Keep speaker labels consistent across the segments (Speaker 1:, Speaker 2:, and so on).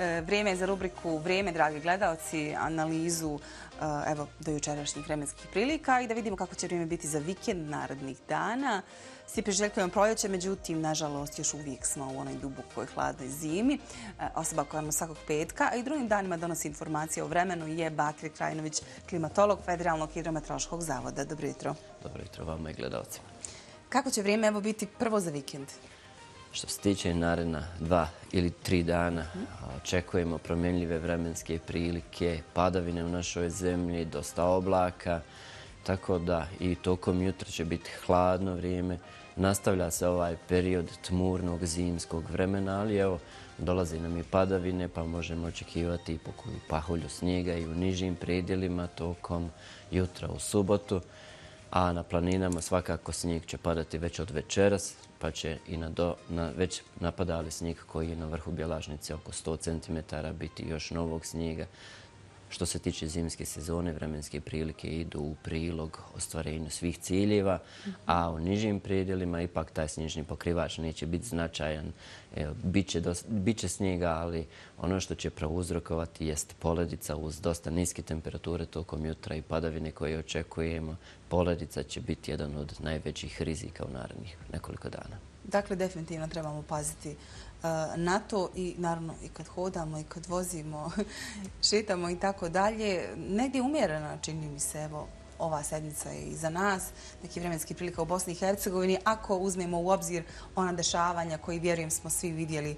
Speaker 1: E, vrijeme je za rubriku Vrijeme, dragi gledalci, analizu evo, do jučerašnjih vremenskih prilika i da vidimo kako će vrijeme biti za vikend narednih dana. Svi priželjkujemo proljeće, međutim, nažalost, još uvijek smo u onoj dubokoj hladnoj zimi. E, osoba koja ima svakog petka, a i drugim danima donosi informacije o vremenu je Bakri Krajinović, klimatolog Federalnog hidrometrološkog zavoda. Dobro jutro.
Speaker 2: Dobro jutro vama i gledalcima.
Speaker 1: Kako će vrijeme evo biti prvo za vikend?
Speaker 2: Što se tiče naredna dva ili tri dana, očekujemo promjenljive vremenske prilike, padavine u našoj zemlji, dosta oblaka, tako da i tokom jutra će biti hladno vrijeme. Nastavlja se ovaj period tmurnog zimskog vremena, ali evo, dolazi nam i padavine, pa možemo očekivati i pokoju pahulju snijega i u nižim predjelima tokom jutra u subotu. A na planinama svakako snijeg će padati već od večeras, pa će i na na već napadali snijeg koji je na vrhu Bjelažnice oko 100 cm biti još novog snijega. Što se tiče zimske sezone, vremenske prilike idu u prilog ostvarenju svih ciljeva, a u nižim predjelima ipak taj snježni pokrivač neće biti značajan. Biće snijega, ali ono što će prouzrokovati jest poledica uz dosta niske temperature tokom jutra i padavine koje očekujemo. Poledica će biti jedan od najvećih rizika u narednih nekoliko dana.
Speaker 1: Dakle, definitivno trebamo paziti Eh, na to i naravno i kad hodamo i kad vozimo, šetamo i tako dalje. Negdje umjerena čini mi se evo ova sedmica je i za nas, neki vremenski prilika u Bosni i Hercegovini, ako uzmemo u obzir ona dešavanja koji vjerujem smo svi vidjeli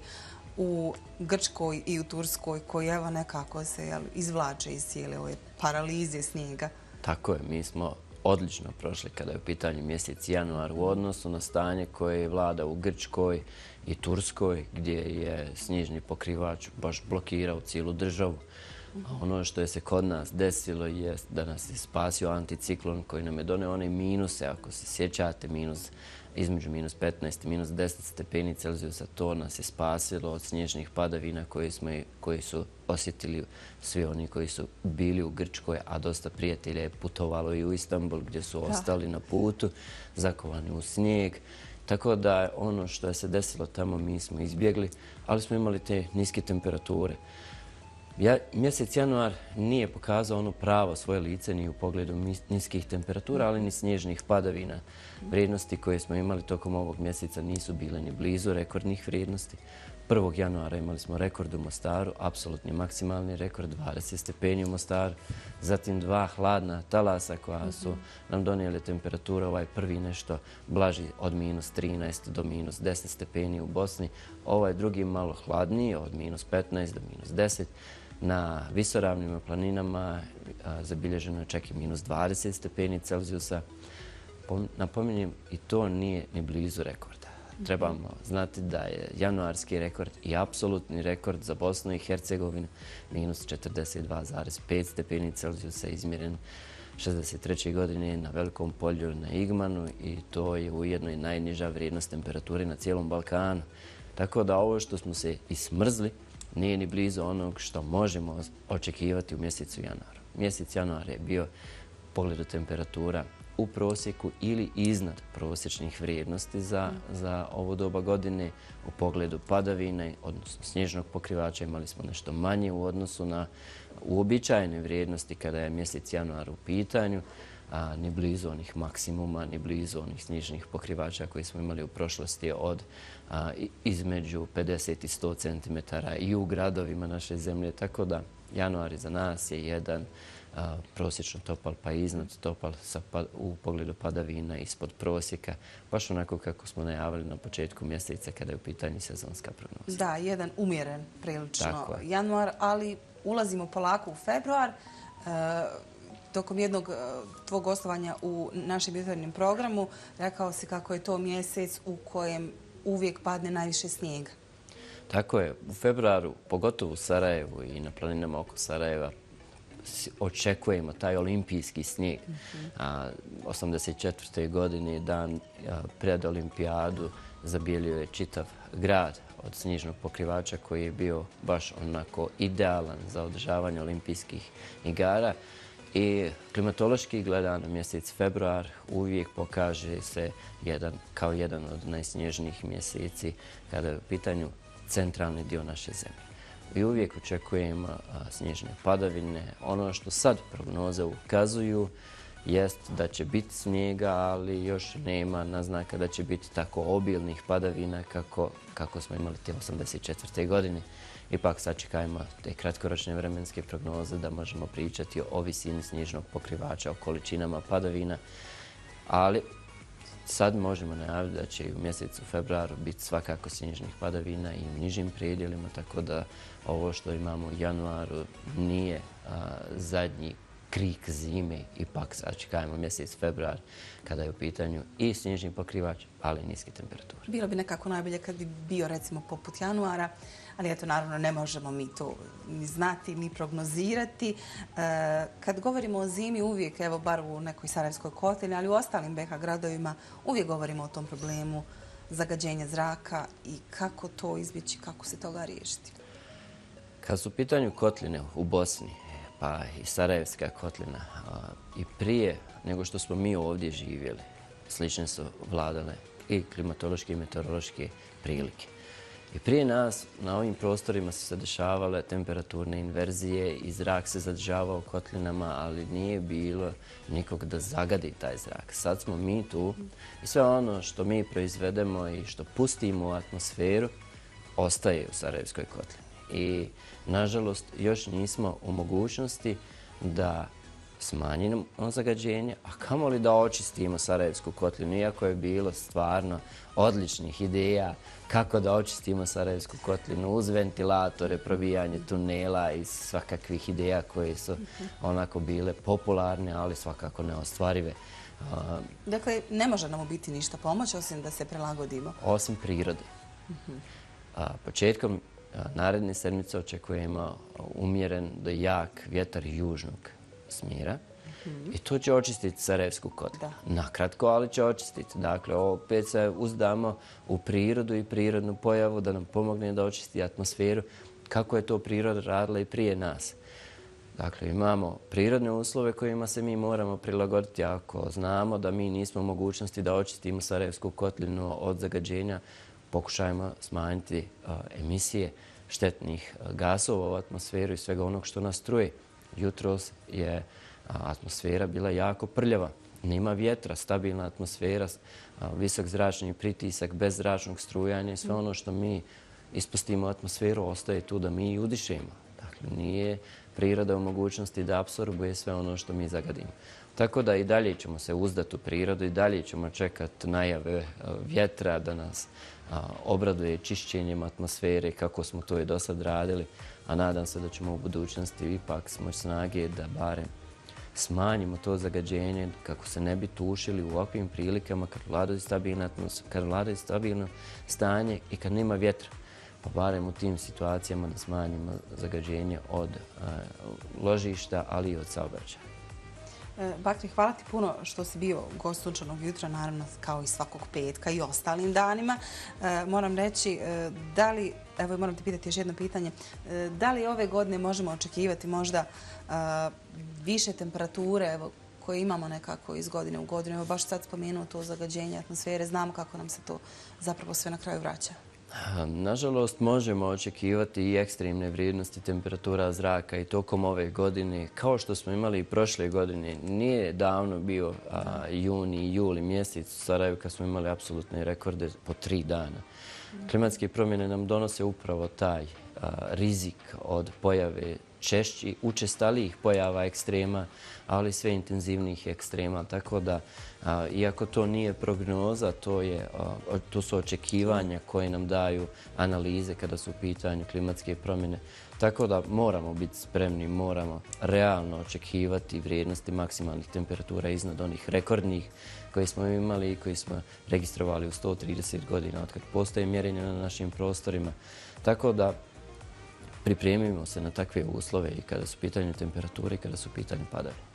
Speaker 1: u Grčkoj i u Turskoj, koji evo nekako se izvlače iz cijele ove paralize snijega.
Speaker 2: Tako je, mi smo odlično prošli kada je u pitanju mjesec januar u odnosu na stanje koje je vlada u Grčkoj i Turskoj, gdje je snježni pokrivač baš blokirao cijelu državu. Ono što je se kod nas desilo je da nas je spasio anticiklon koji nam je doneo one minuse, ako se sjećate, minus između minus 15 i minus 10 stepeni Celzijusa, to nas je spasilo od snježnih padavina koji su osjetili svi oni koji su bili u Grčkoj, a dosta prijatelja je putovalo i u Istanbul gdje su ostali na putu, zakovani u snijeg. Tako da ono što je se desilo tamo mi smo izbjegli, ali smo imali te niske temperature. Mjesec januar nije pokazao ono pravo svoje lice ni u pogledu niskih temperatura, ali ni snježnih padavina. Vrijednosti koje smo imali tokom ovog mjeseca nisu bile ni blizu rekordnih vrijednosti. 1. januara imali smo rekord u Mostaru, apsolutni maksimalni rekord, 20 stepeni u Mostaru. Zatim dva hladna talasa koja su nam donijeli temperature, ovaj prvi nešto blaži od minus 13 do minus 10 stepeni u Bosni. Ovaj drugi malo hladniji, od minus 15 do minus 10. Na visoravnim planinama zabilježeno je čak i minus 20 stepeni Celzijusa. Napominjem, i to nije ni blizu rekorda. Trebamo znati da je januarski rekord i apsolutni rekord za Bosnu i Hercegovinu minus 42,5 stepeni Celzijusa izmjeren 63. godine na velikom polju na Igmanu i to je ujedno i najniža vrijednost temperature na cijelom Balkanu. Tako da ovo što smo se ismrzli nije ni blizu onog što možemo očekivati u mjesecu januara. Mjesec januar je bio pogledu temperatura u prosjeku ili iznad prosječnih vrijednosti za ovo doba godine. U pogledu padavine, odnosno snježnog pokrivača, imali smo nešto manje u odnosu na uobičajene vrijednosti kada je mjesec januar u pitanju, a ni blizu onih maksimuma, ni blizu onih snježnih pokrivača koji smo imali u prošlosti od između 50 i 100 cm i u gradovima naše zemlje. Tako da januar za nas je jedan prosječno topal pa iznad topal pa, u pogledu padavina ispod prosjeka, baš onako kako smo najavili na početku mjeseca kada je u pitanju sezonska prognoza.
Speaker 1: Da, jedan umjeren prilično januar, ali ulazimo polako u februar. E, tokom jednog e, tvog gostovanja u našem jutarnjem programu rekao si kako je to mjesec u kojem uvijek padne najviše snijega.
Speaker 2: Tako je. U februaru, pogotovo u Sarajevu i na planinama oko Sarajeva, očekujemo taj olimpijski snijeg. 84. godine dan pred olimpijadu zabijelio je čitav grad od snježnog pokrivača koji je bio baš onako idealan za održavanje olimpijskih igara. I klimatološki gledano mjesec februar uvijek pokaže se kao jedan od najsnježnijih mjeseci kada je u pitanju centralni dio naše zemlje. i uvijek očekujemo snježne padavine. Ono što sad prognoze ukazuju jest da će biti snijega, ali još nema naznaka da će biti tako obilnih padavina kako smo imali te 84. godine. Ipak sačekajmo te kratkoročne vremenske prognoze da možemo pričati o visini snježnog pokrivača, o količinama padavina, ali sad možemo najaviti da će i u mjesecu februaru biti svakako snježnih padavina i u nižim predjelima, tako da ovo što imamo u januaru nije zadnji krik zime, ipak sačekajmo mjesec februar kada je u pitanju i snježni pokrivač, ali i niske temperature.
Speaker 1: Bilo bi nekako najbolje kad bi bio recimo poput januara, ali eto naravno ne možemo mi to ni znati, ni prognozirati. E, kad govorimo o zimi uvijek, evo bar u nekoj Sarajevskoj kotlini, ali u ostalim BH gradovima, uvijek govorimo o tom problemu zagađenja zraka i kako to izbjeći, kako se toga riješiti.
Speaker 2: Kad su u pitanju kotline u Bosni, pa i Sarajevska kotlina, i prije nego što smo mi ovdje živjeli, slične su vladale i klimatološke i meteorološke prilike. I prije nas na ovim prostorima su se dešavale temperaturne inverzije i zrak se zadržavao u kotlinama, ali nije bilo nikog da zagadi taj zrak. Sad smo mi tu i sve ono što mi proizvedemo i što pustimo u atmosferu ostaje u Sarajevskoj kotlini. I nažalost još nismo u mogućnosti da smanjimo zagađenje, a kamo li da očistimo Sarajevsku kotlinu, iako je bilo stvarno odličnih ideja kako da očistimo Sarajevsku kotlinu uz ventilatore, probijanje tunela i svakakvih ideja koje su onako bile popularne, ali svakako neostvarive.
Speaker 1: Dakle, ne može nam biti ništa pomoć, osim da se prelagodimo?
Speaker 2: Osim prirode. Početkom naredne sedmice očekujemo umjeren do jak vjetar južnog smjera. I to će očistiti Sarajevsku kotlu. Nakratko, ali će očistiti. Dakle, opet se uzdamo u prirodu i prirodnu pojavu da nam pomogne da očisti atmosferu kako je to priroda radila i prije nas. Dakle, imamo prirodne uslove kojima se mi moramo prilagoditi. Ako znamo da mi nismo u mogućnosti da očistimo Sarajevsku kotlinu od zagađenja, pokušajima smanjiti emisije štetnih gasova u atmosferu i svega onog što nas truje. Jutros je atmosfera bila jako prljava. Nema vjetra, stabilna atmosfera, visok zračni pritisak, bez zračnog strujanja i sve ono što mi ispustimo u atmosferu ostaje tu da mi i udišemo. Dakle, nije priroda u mogućnosti da absorbuje sve ono što mi zagadimo. Tako da i dalje ćemo se uzdati u prirodu i dalje ćemo čekati najave eh, vjetra da nas obraduje čišćenjem atmosfere kako smo to i do sad radili, a nadam se da ćemo u budućnosti ipak smoći snage da barem smanjimo to zagađenje kako se ne bi tušili u ovakvim prilikama kad vladaju stabilno, kad vladaju stabilno stanje i kad nema vjetra. Pa barem u tim situacijama da smanjimo zagađenje od e, ložišta, ali i od saobraćaja.
Speaker 1: E, Bakri, hvala ti puno što si bio gost sunčanog jutra, naravno kao i svakog petka i ostalim danima. E, moram reći, da li, evo moram te pitati još jedno pitanje, da li ove godine možemo očekivati možda više temperature evo, koje imamo nekako iz godine u godinu? Evo baš sad spomenuo to zagađenje atmosfere, znamo kako nam se to zapravo sve na kraju vraća.
Speaker 2: Nažalost, možemo očekivati i ekstremne vrijednosti temperatura zraka i tokom ove godine. Kao što smo imali i prošle godine, nije davno bio juni i juli mjesec u Sarajevu kad smo imali apsolutne rekorde po tri dana. Klimatske promjene nam donose upravo taj rizik od pojave češći, učestalijih pojava ekstrema, ali sve intenzivnijih ekstrema. Tako da, iako to nije prognoza, to su očekivanja koje nam daju analize kada su u pitanju klimatske promjene. Tako da moramo biti spremni, moramo realno očekivati vrijednosti maksimalnih temperatura iznad onih rekordnih koje smo imali i koje smo registrovali u 130 godina od kad postoje mjerenje na našim prostorima. Tako da pripremimo se na takve uslove i kada su pitanje temperature i kada su pitanje padanje.